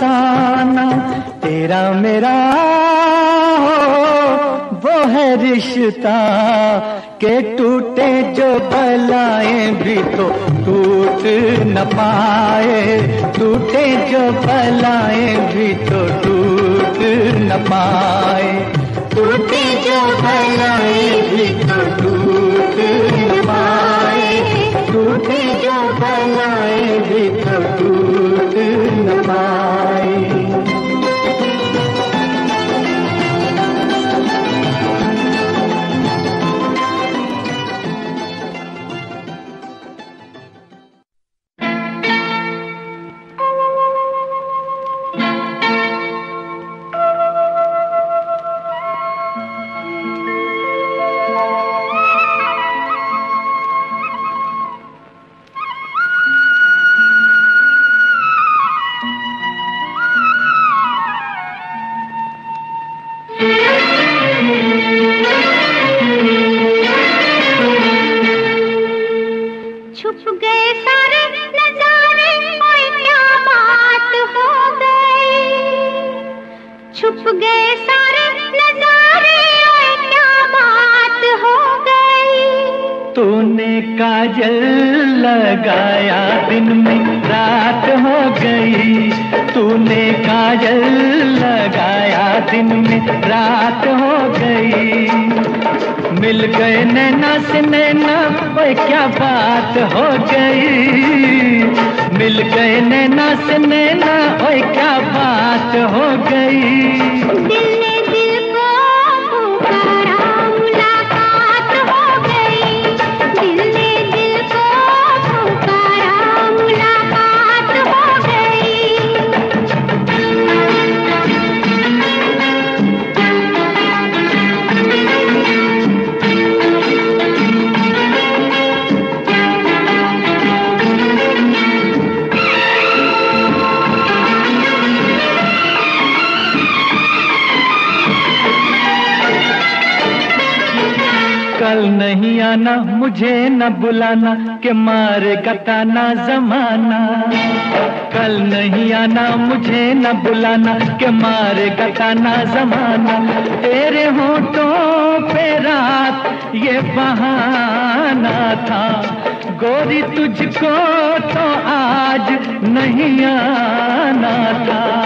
तेरा तेरा मेरा वो है रिश्ता के टूटे जो बलाएँ भी तो टूट न पाए, टूटे जो बलाएँ भी तो टूट न पाए। टूटे जो बलाएँ भी तो टूट न पाए, टूटे जो बलाएँ भी तो टूट न क्या बात हो गई? मिल गए नैना से नैना ओए क्या बात हो गई? नहीं आना, मुझे न बुलाना, के मारे गताना जमाना। कल नहीं आना, मुझे न बुलाना, के मारे गताना जमाना। तेरे होठों पे रात, ये बहाना था। गोरी तुझको तो आज नहीं आना था।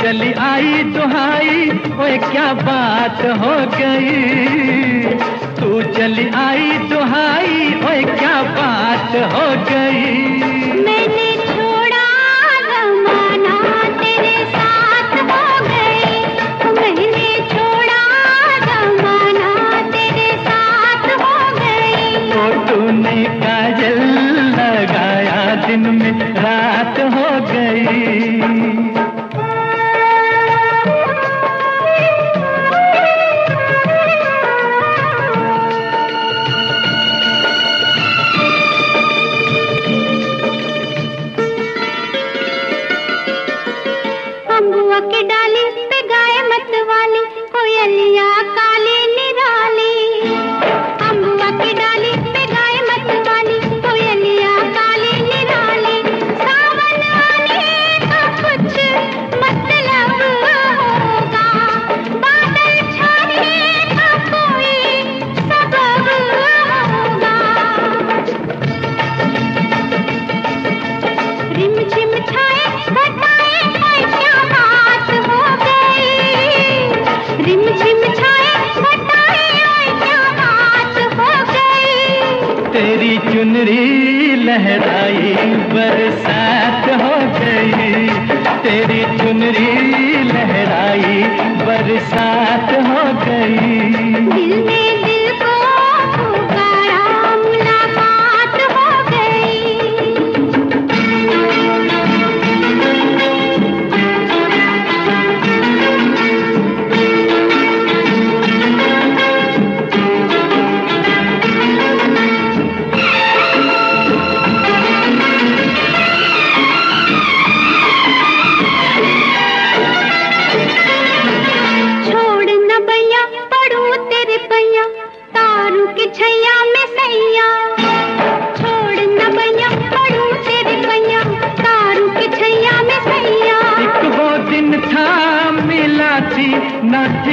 चली आई दुहाई ओए क्या बात हो गई? तू चली आई दुहाई ओए क्या बात हो गई? मैंने छोड़ा जमाना तेरे साथ हो गई। छोड़ा जमाना तेरे साथ हो गई। तो तूने काजल लगाया दिन में रात हो गई।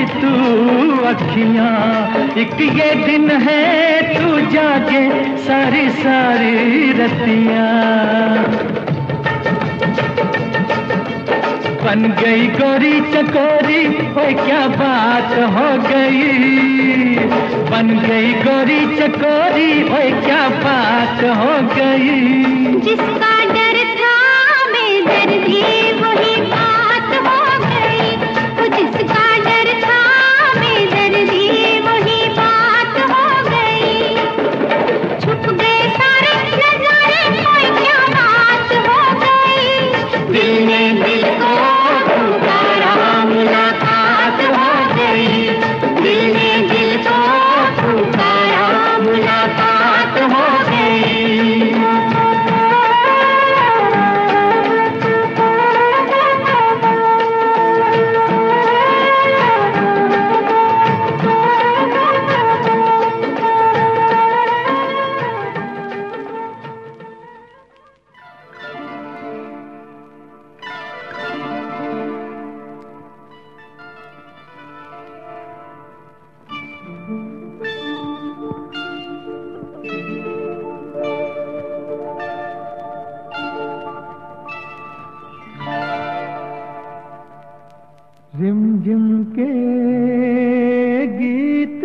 तू अखियाँ, एक ये दिन है तू जागे सारी सारी रतियाँ। बन गई गोरी चकोरी ओ क्या बात हो गई? बन गई गोरी चकोरी ओ क्या बात हो गई? जिसका डर था, मैं डर भी वही बात।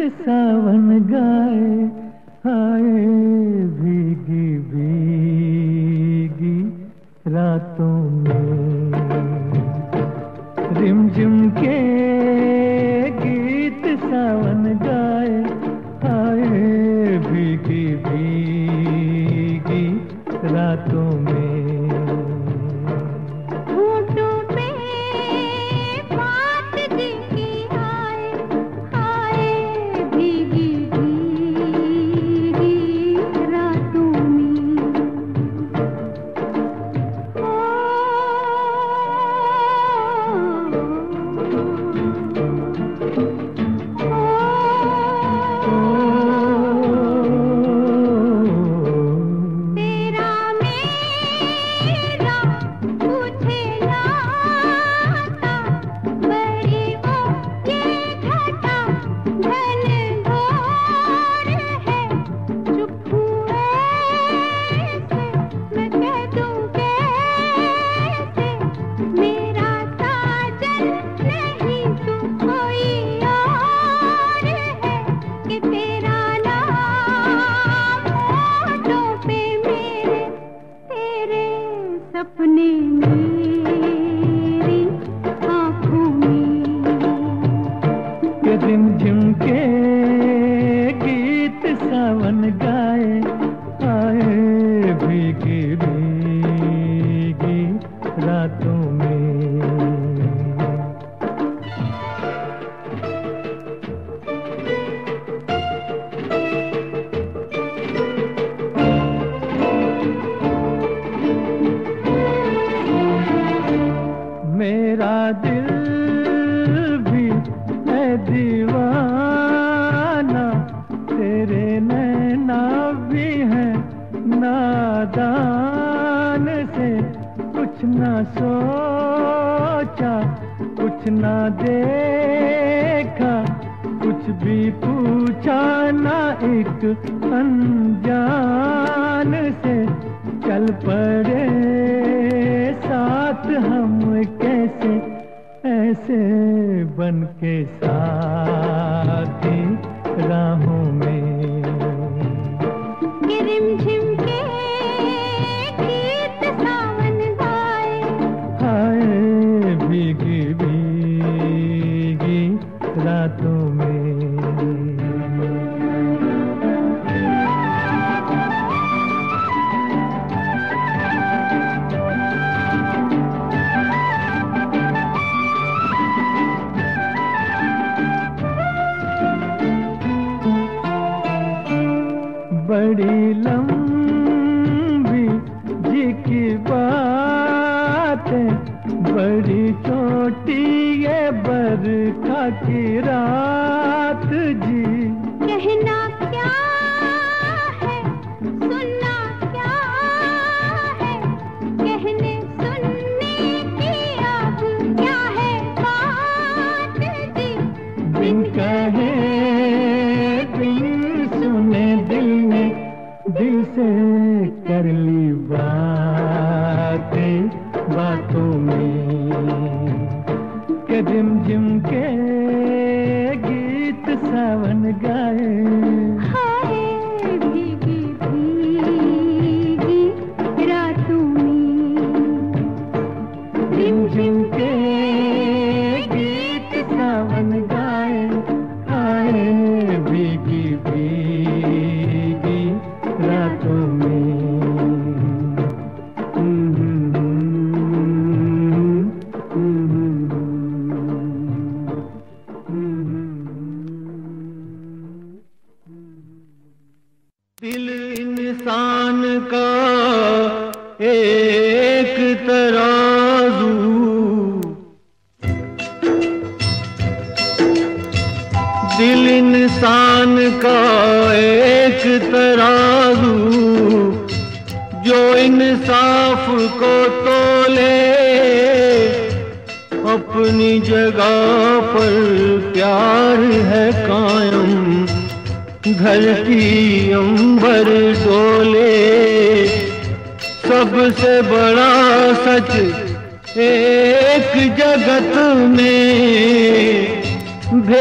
सावन गाए तुम्हें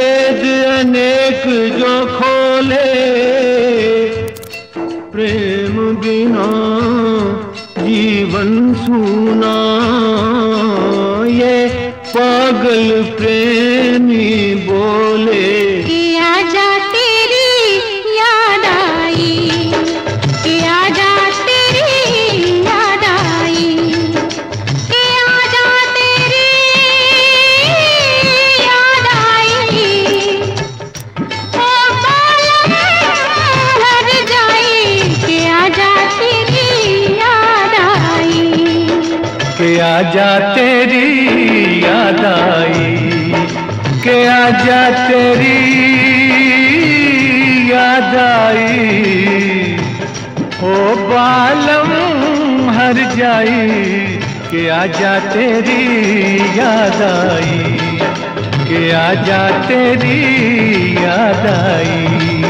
भेद अनेक जो खोले प्रेम बिना आजा तेरी याद आई ओ बालम हर जाई के आजा तेरी याद आई के आजा तेरी याद आई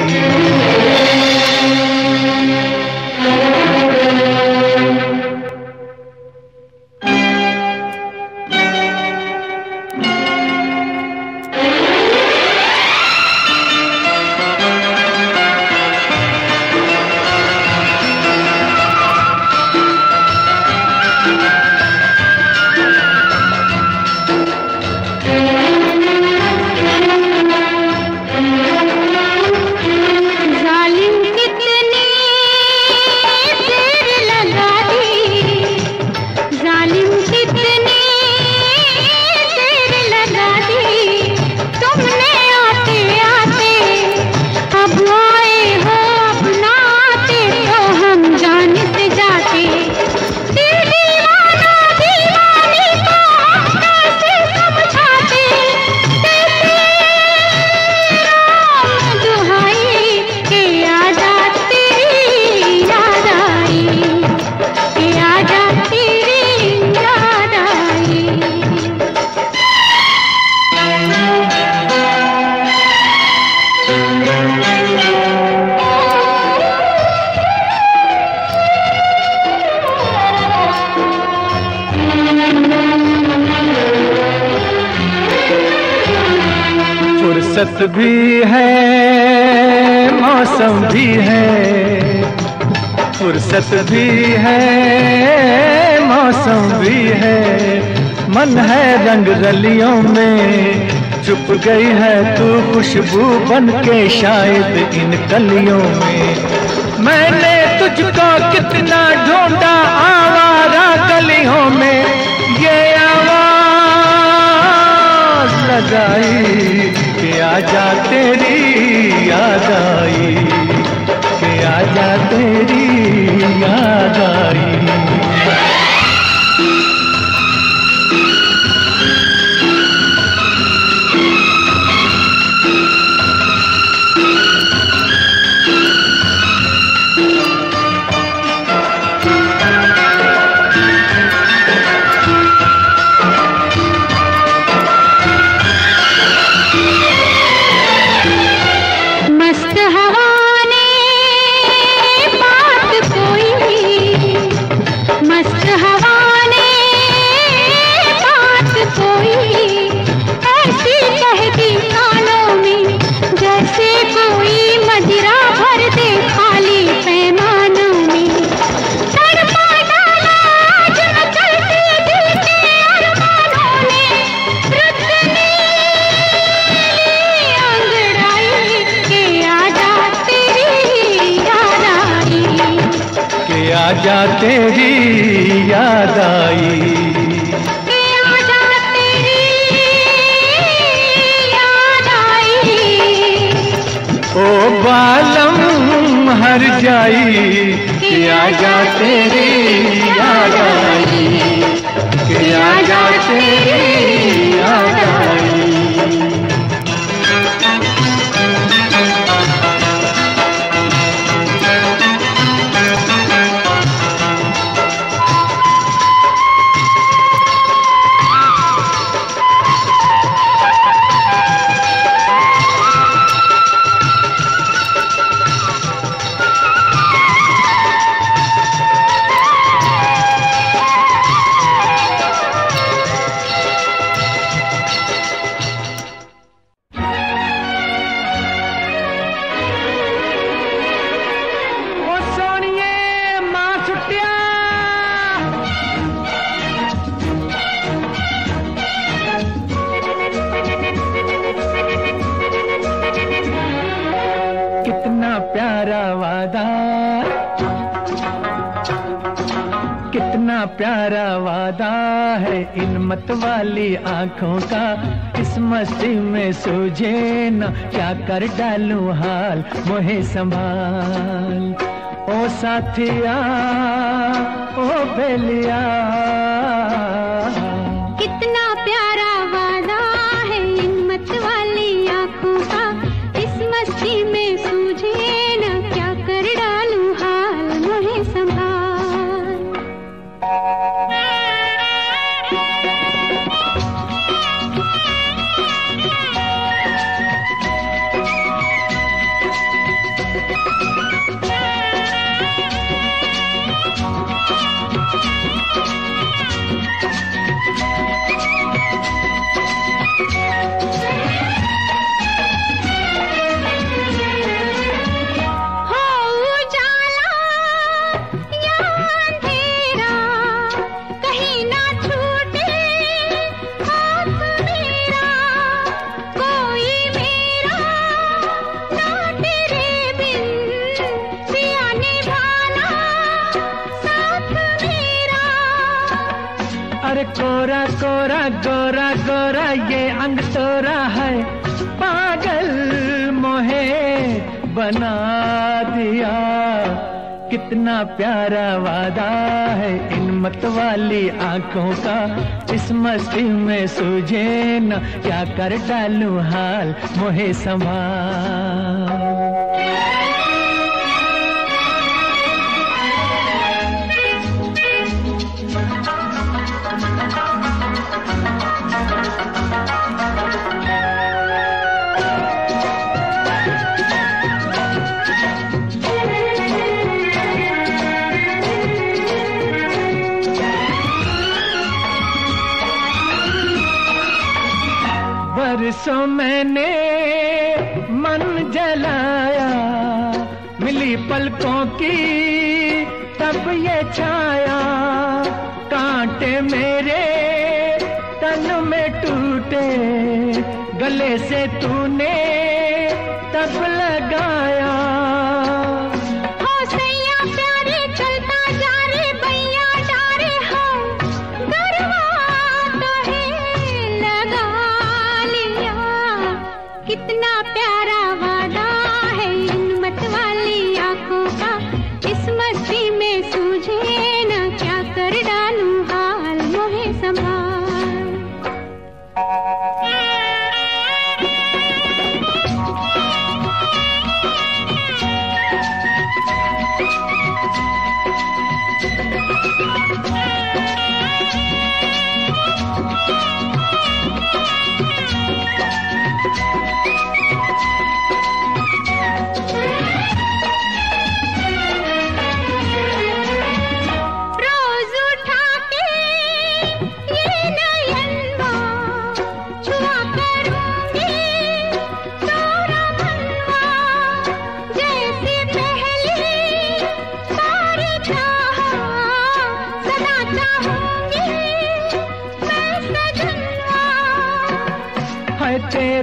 फुर्सत भी है, मौसम भी है, फुर्सत भी है, मौसम भी है। मन है रंग रलियों में, चुप गई है तू खुशबू बन के शायद इन कलियों में। मैंने तुझको कितना ढूंढा आवारा गलियों में, ये आवाज़ लगाई। कि आजा तेरी याद आई के आजा तेरी याद आई। है इन मत वाली आँखों का। इस मस्ती में सूझे न, क्या कर डालू हाल मोहे संभाल। ओ साथिया, ओ बेलिया। अरे कोरा कोरा गोरा गोरा ये अंग तोरा है। पागल मोहे बना दिया। कितना प्यारा वादा है इन मत वाली आँखों का। इस मस्ती में सूझे न, क्या कर डालू हाल मोहे संभाल। बरसों मैंने मन जलाया, मिली पलकों की, तब ये छाया। कांटे मेरे तन में टूटे, गले से तूने तब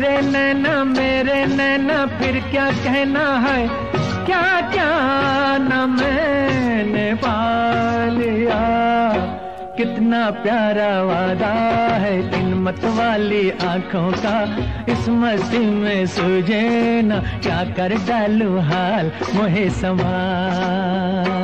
तेरे नैना, मेरे नैना, फिर क्या कहना है? क्या क्या न मैंने पालिया कितना प्यारा वादा है इन मत वाली आँखों का। इस मस्ती में सूझे ना क्या कर डालू हाल मुहे समाल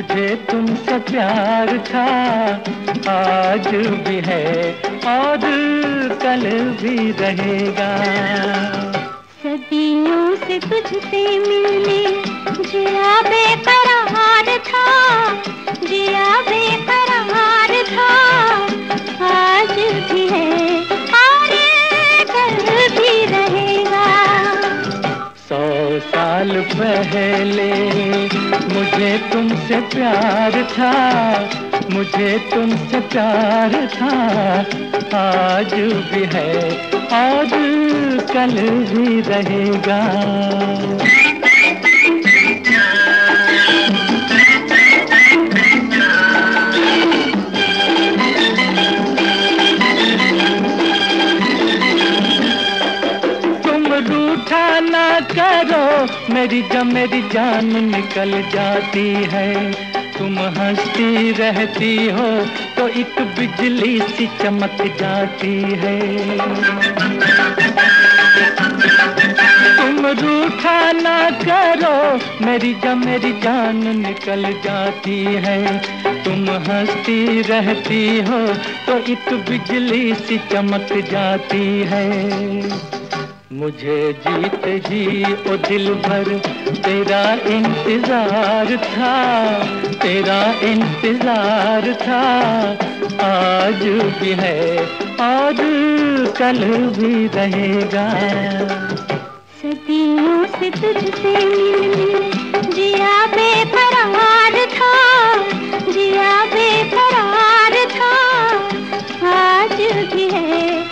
मुझे तुमसे प्यार था। आज भी है और कल भी रहेगा। सदियों से तुझसे मिलने जिया बेकरार था। पहले मुझे तुमसे प्यार था, मुझे तुमसे प्यार था। आज भी है, आज कल भी रहेगा। मेरी जब मेरी जान निकल जाती है। तुम हंसती रहती हो तो एक बिजली सी चमक जाती है। तुम रूठा ना करो, मेरी जब मेरी जान निकल जाती है। तुम हंसती रहती हो तो एक बिजली सी चमक जाती है। मुझे जीत जी ओ दिल भर। तेरा इंतज़ार था, तेरा इंतज़ार था। आज भी है और कल भी रहेगा। सदियों से तुझसे मिलने, जिया बेकरार था, जिया बेकरार था। आज भी है